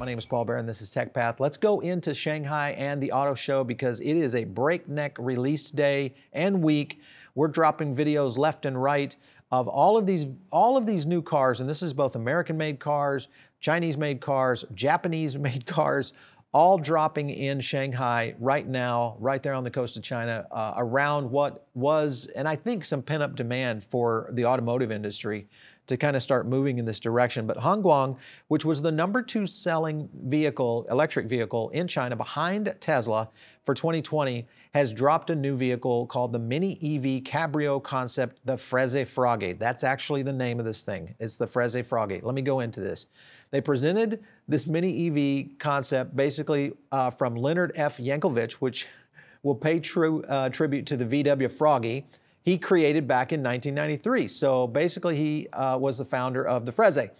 My name is Paul Barron. This is TechPath. Let's go into Shanghai and the auto show because it is a breakneck release day and week. We're dropping videos left and right of all of these all of these new cars, and this is both American-made cars, Chinese-made cars, Japanese-made cars, all dropping in Shanghai right now, right there on the coast of China, uh, around what was, and I think some pent-up demand for the automotive industry to kind of start moving in this direction. But Hongguang, which was the number two selling vehicle, electric vehicle in China behind Tesla for 2020, has dropped a new vehicle called the Mini EV Cabrio concept, the Freze Froggy. That's actually the name of this thing. It's the Freze Froggy. Let me go into this. They presented this Mini EV concept basically uh, from Leonard F. Yankelovich, which will pay true uh, tribute to the VW Froggy he created back in 1993. So basically, he uh, was the founder of the Freze.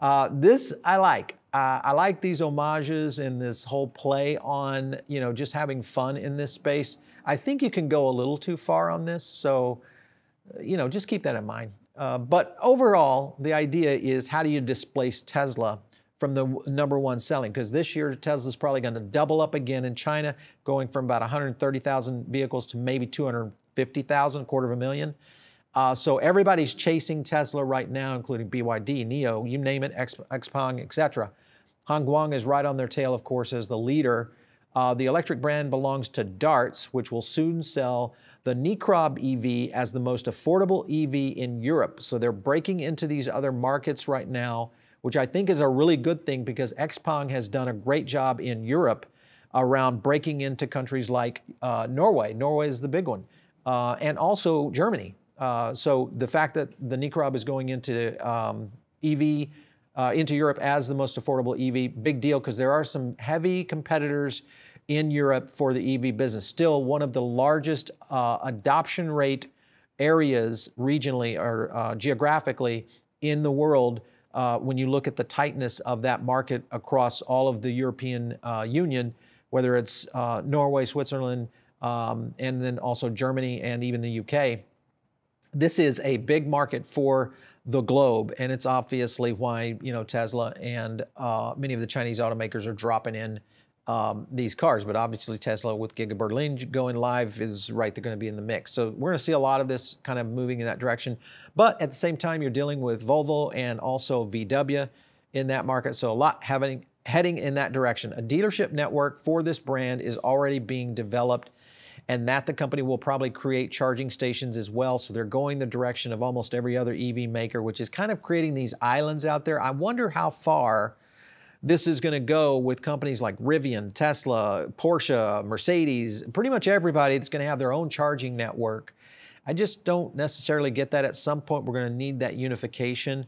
Uh, this I like. Uh, I like these homages and this whole play on, you know, just having fun in this space. I think you can go a little too far on this, so, you know, just keep that in mind. Uh, but overall, the idea is how do you displace Tesla from the number one selling? Because this year, Tesla's probably going to double up again in China, going from about 130,000 vehicles to maybe 200. 50,000, quarter of a million. Uh, so everybody's chasing Tesla right now, including BYD, NIO, you name it, Xpeng, etc. Hongguang is right on their tail, of course, as the leader. Uh, the electric brand belongs to Dartz, which will soon sell the Nikrob EV as the most affordable EV in Europe. So they're breaking into these other markets right now, which I think is a really good thing because Xpeng has done a great job in Europe around breaking into countries like uh, Norway. Norway is the big one uh, and also Germany. Uh, so the fact that the Nikrob is going into um, EV, uh, into Europe as the most affordable EV, big deal because there are some heavy competitors in Europe for the EV business. Still one of the largest uh, adoption rate areas regionally or uh, geographically in the world uh, when you look at the tightness of that market across all of the European Union, whether it's Norway, Switzerland, um, and then also Germany and even the UK. This is a big market for the globe, and it's obviously why you know Tesla and uh, many of the Chinese automakers are dropping in um, these cars. But obviously, Tesla with Giga Berlin going live is right; they're going to be in the mix. So we're going to see a lot of this kind of moving in that direction. But at the same time, you're dealing with Volvo and also VW in that market. So a lot having heading in that direction. A dealership network for this brand is already being developed and that the company will probably create charging stations as well. So they're going the direction of almost every other EV maker, which is kind of creating these islands out there. I wonder how far this is going to go with companies like Rivian, Tesla, Porsche, Mercedes, pretty much everybody that's going to have their own charging network. I just don't necessarily get that. At some point, we're going to need that unification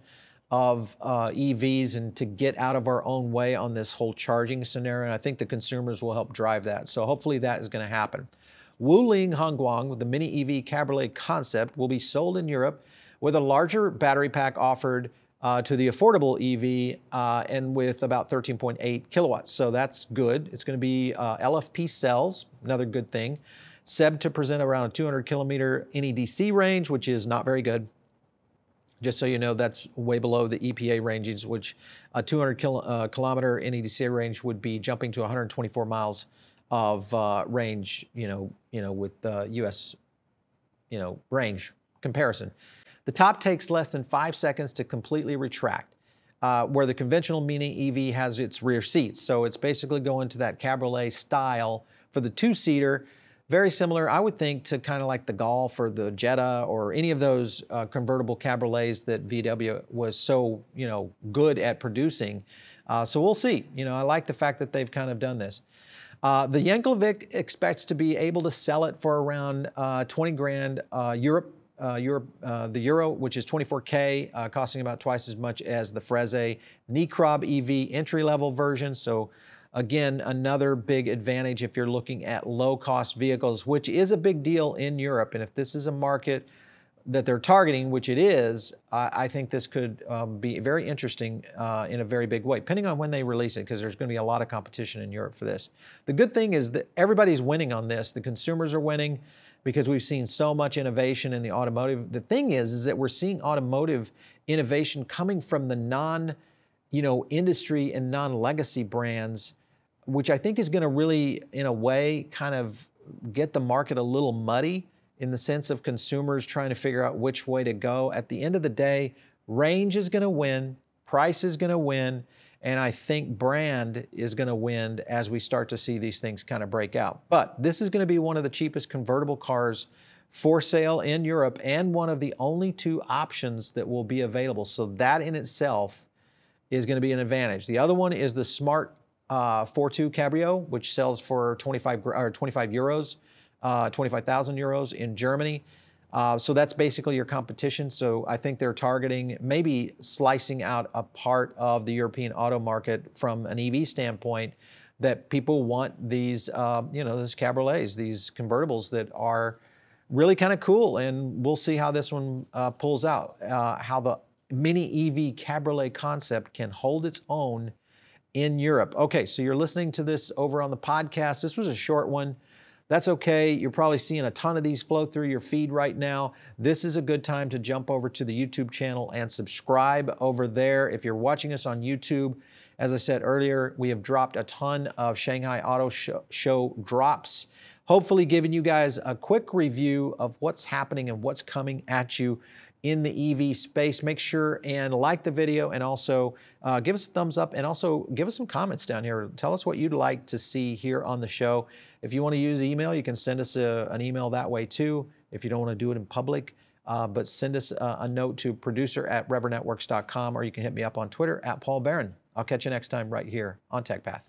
of uh, EVs and to get out of our own way on this whole charging scenario. And I think the consumers will help drive that. So hopefully that is going to happen. Wuling Hongguang with the Mini EV Cabriolet concept will be sold in Europe with a larger battery pack offered uh, to the affordable EV uh, and with about 13.8 kilowatts. So that's good. It's going to be uh, LFP cells, another good thing. SEB to present around a 200 kilometer NEDC range, which is not very good. Just so you know, that's way below the EPA ranges, which a 200 kil uh, kilometer NEDC range would be jumping to 124 miles of uh, range, you know, you know, with the U.S. you know range comparison. The top takes less than five seconds to completely retract, uh, where the conventional Mini EV has its rear seats. So it's basically going to that cabriolet style for the two-seater. Very similar, I would think, to kind of like the Golf or the Jetta or any of those uh, convertible cabriolets that VW was so, you know, good at producing. Uh, so we'll see. You know, I like the fact that they've kind of done this. Uh, the Yankelovich expects to be able to sell it for around uh, 20 grand uh, Europe. Uh, Europe, uh, the Euro, which is 24K, uh, costing about twice as much as the Freze Nikrob EV entry-level version. So again, another big advantage if you're looking at low-cost vehicles, which is a big deal in Europe. And if this is a market that they're targeting, which it is, I, I think this could um, be very interesting uh, in a very big way, depending on when they release it, because there's going to be a lot of competition in Europe for this. The good thing is that everybody's winning on this. The consumers are winning because we've seen so much innovation in the automotive. The thing is, is that we're seeing automotive innovation coming from the non you know, industry and non-legacy brands, which I think is going to really, in a way, kind of get the market a little muddy in the sense of consumers trying to figure out which way to go. At the end of the day, range is going to win, price is going to win, and I think brand is going to win as we start to see these things kind of break out. But this is going to be one of the cheapest convertible cars for sale in Europe and one of the only two options that will be available. So that in itself is going to be an advantage. The other one is the Smart uh, 4.2 Cabrio, which sells for 25 or 25 euros, uh, 25,000 euros in Germany. Uh, so that's basically your competition. So I think they're targeting maybe slicing out a part of the European auto market from an EV standpoint that people want these, uh, you know, these cabriolets, these convertibles that are really kind of cool. And we'll see how this one uh, pulls out, uh, how the mini EV cabriolet concept can hold its own in Europe. Okay, so you're listening to this over on the podcast. This was a short one. That's okay. You're probably seeing a ton of these flow through your feed right now. This is a good time to jump over to the YouTube channel and subscribe over there. If you're watching us on YouTube, as I said earlier, we have dropped a ton of Shanghai Auto Show, drops hopefully giving you guys a quick review of what's happening and what's coming at you in the EV space. Make sure and like the video and also uh, give us a thumbs up and also give us some comments down here. Tell us what you'd like to see here on the show. If you want to use email, you can send us a, an email that way too if you don't want to do it in public. Uh, but send us a, a note to producer at revernetworks.com or you can hit me up on Twitter at Paul Barron. I'll catch you next time right here on TechPath.